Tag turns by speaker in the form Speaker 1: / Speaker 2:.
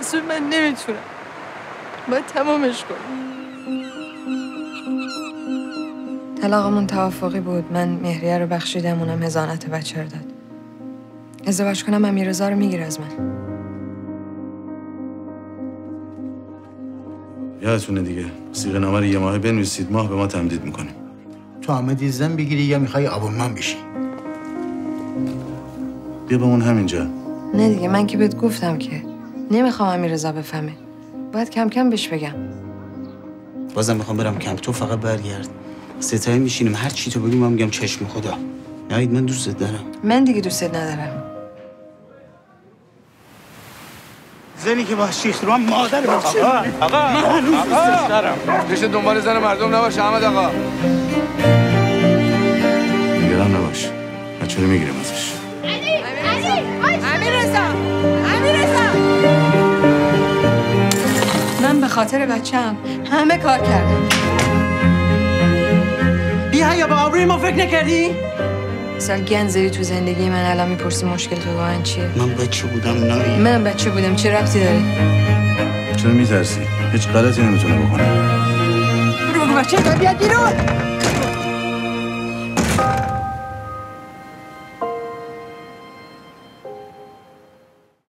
Speaker 1: اصلا من نمی‌تونم. باید تمامش کنم. طلاقمون توافقی بود. من مهریه رو بخشیدم اونم هزانت بچه رو داد. ازدواج کنم امیرزا رو میگیر از من.
Speaker 2: یادتونه دیگه. سیغه نامه رو یه ماه بنویسید. ماه به ما تمدید می‌کنیم
Speaker 3: تو همه زن بگیری یا می‌خوای آبونمان بشی؟
Speaker 2: بیا بمون همینجا.
Speaker 1: نه دیگه من که بهت گفتم که نمی‌خوام امیرزا بفهمه. باید کم کم بهش بگم.
Speaker 3: بازم می‌خوام برم کمپ. تو فقط برگرد. ستایی میشینیم. هر چی تو بگی من میگم چشم خدا. نهید من دوستت دارم.
Speaker 1: من دیگه دوستت ندارم.
Speaker 3: زنی که با شیخ رو مادر بچه
Speaker 4: آقا آقا.
Speaker 3: من هنوز دوستش دارم
Speaker 4: پیش دنبال زن مردم نباش احمد آقا.
Speaker 2: نگران نباش. بچه رو می‌گیریم ازش؟
Speaker 1: خاطر بچم همه کار کردم.
Speaker 3: بیا یا با آبروی ما فکر نکردی؟
Speaker 1: سال گند زدی تو زندگی من الان می‌پرسی مشکل تو واقعا چیه؟
Speaker 3: من بچه بودم نایی
Speaker 1: من بچه بودم چه ربطی داره؟
Speaker 2: چرا میترسی؟ هیچ غلطی نمی‌تونه بکنه
Speaker 1: برو بچه بیاد بیرون.